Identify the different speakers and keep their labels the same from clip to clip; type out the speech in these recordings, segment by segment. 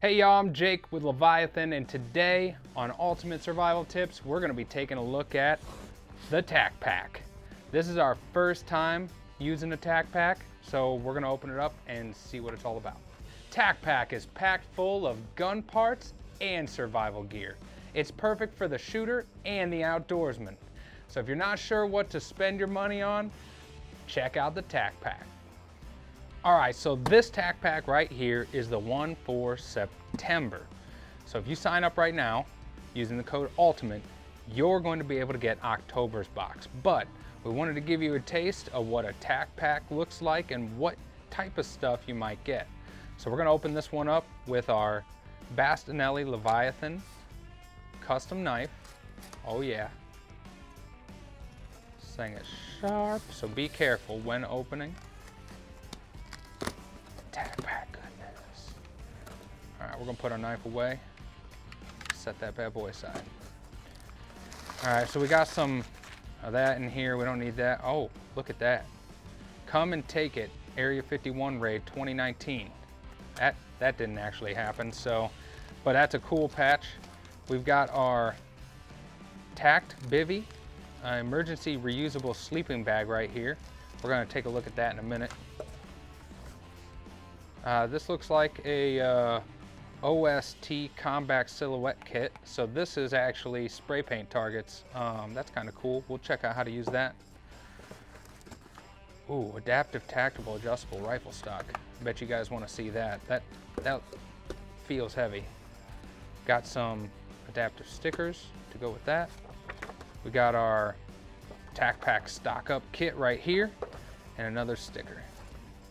Speaker 1: Hey y'all, I'm Jake with Leviathan and today on Ultimate Survival Tips, we're gonna be taking a look at the Tac Pack. This is our first time using the Tac Pack, so we're gonna open it up and see what it's all about. Tac Pack is packed full of gun parts and survival gear. It's perfect for the shooter and the outdoorsman. So if you're not sure what to spend your money on, check out the Tac Pack. All right, so this Tac Pack right here is the one for September. So if you sign up right now using the code ULTIMATE, you're going to be able to get October's box. But we wanted to give you a taste of what a Tac Pack looks like and what type of stuff you might get. So we're gonna open this one up with our Bastinelli Leviathan custom knife. Oh yeah. This thing is sharp, so be careful when opening. Goodness. All right, we're gonna put our knife away. Set that bad boy aside. All right, so we got some of that in here. We don't need that. Oh, look at that. Come and take it, Area 51 raid 2019. That, that didn't actually happen, so, but that's a cool patch. We've got our Tact Bivvy, uh, emergency reusable sleeping bag right here. We're gonna take a look at that in a minute. Uh, this looks like a uh, OST combat silhouette kit. So this is actually spray paint targets. Um, that's kind of cool. We'll check out how to use that. Ooh, adaptive tactical adjustable rifle stock. Bet you guys want to see that. That that feels heavy. Got some adaptive stickers to go with that. We got our Tac Pack stock up kit right here and another sticker.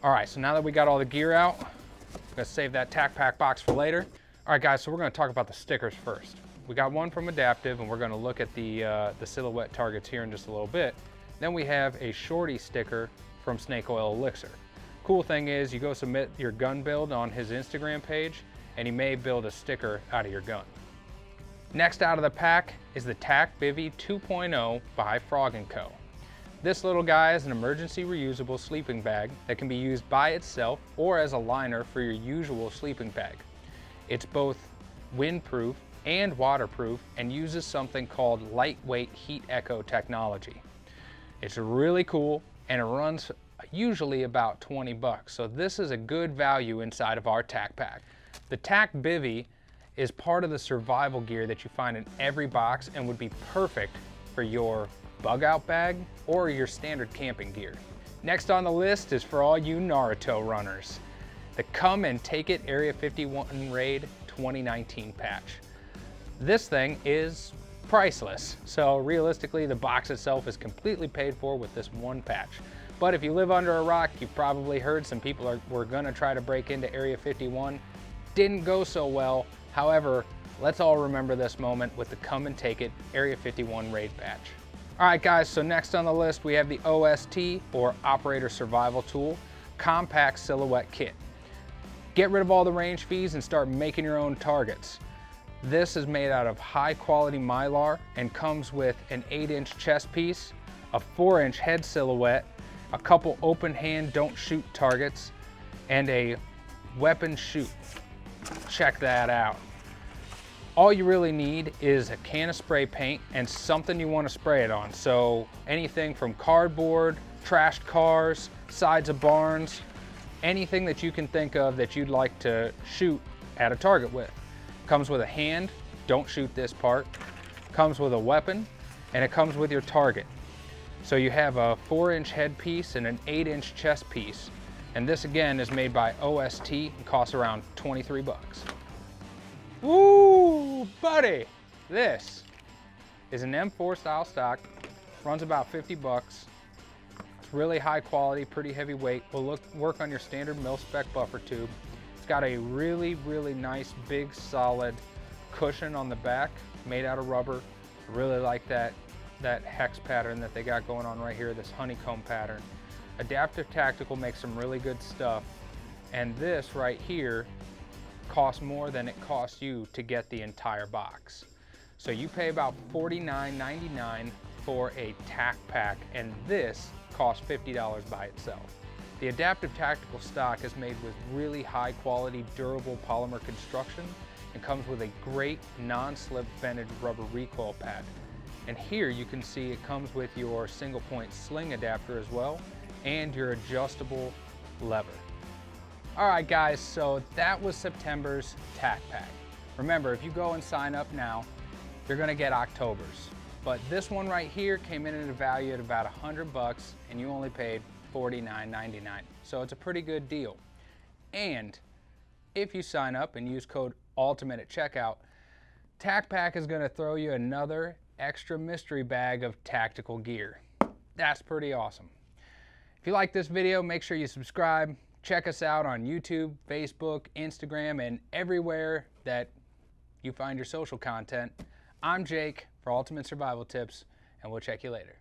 Speaker 1: All right, so now that we got all the gear out, I'm gonna save that Tac Pack box for later. All right, guys, so we're gonna talk about the stickers first. We got one from Adaptive, and we're gonna look at the, uh, the silhouette targets here in just a little bit. Then we have a shorty sticker from Snake Oil Elixir. Cool thing is you go submit your gun build on his Instagram page, and he may build a sticker out of your gun. Next out of the pack is the TACT Bivvy 2.0 by Frog & Co. This little guy is an emergency reusable sleeping bag that can be used by itself or as a liner for your usual sleeping bag. It's both windproof and waterproof and uses something called lightweight heat echo technology. It's really cool and it runs usually about 20 bucks. So this is a good value inside of our TAC pack. The TACT Bivvy is part of the survival gear that you find in every box and would be perfect for your bug out bag, or your standard camping gear. Next on the list is for all you Naruto runners. The Come and Take It Area 51 Raid 2019 patch. This thing is priceless, so realistically the box itself is completely paid for with this one patch. But if you live under a rock, you've probably heard some people are, were gonna try to break into Area 51. Didn't go so well. However, let's all remember this moment with the Come and Take It Area 51 Raid patch. All right guys, so next on the list we have the OST or Operator Survival Tool Compact Silhouette Kit. Get rid of all the range fees and start making your own targets. This is made out of high quality Mylar and comes with an 8 inch chest piece, a 4 inch head silhouette, a couple open hand don't shoot targets, and a weapon shoot. Check that out. All you really need is a can of spray paint and something you want to spray it on. So anything from cardboard, trashed cars, sides of barns, anything that you can think of that you'd like to shoot at a target with. Comes with a hand, don't shoot this part. Comes with a weapon, and it comes with your target. So you have a four inch head piece and an eight inch chest piece. And this again is made by OST and costs around 23 bucks. Woo, buddy. This is an M4 style stock, runs about 50 bucks. It's really high quality, pretty heavy weight. Will look, work on your standard mil spec buffer tube. It's got a really, really nice, big, solid cushion on the back, made out of rubber. Really like that, that hex pattern that they got going on right here, this honeycomb pattern. Adaptive Tactical makes some really good stuff. And this right here costs more than it costs you to get the entire box. So you pay about $49.99 for a tac pack and this costs $50 by itself. The Adaptive Tactical stock is made with really high quality durable polymer construction and comes with a great non-slip vented rubber recoil pad. And here you can see it comes with your single point sling adapter as well and your adjustable lever. All right guys, so that was September's TAC Pack. Remember, if you go and sign up now, you're gonna get October's. But this one right here came in at a value at about 100 bucks and you only paid $49.99. So it's a pretty good deal. And if you sign up and use code ULTIMATE at checkout, TAC Pack is gonna throw you another extra mystery bag of tactical gear. That's pretty awesome. If you like this video, make sure you subscribe. Check us out on YouTube, Facebook, Instagram, and everywhere that you find your social content. I'm Jake for Ultimate Survival Tips, and we'll check you later.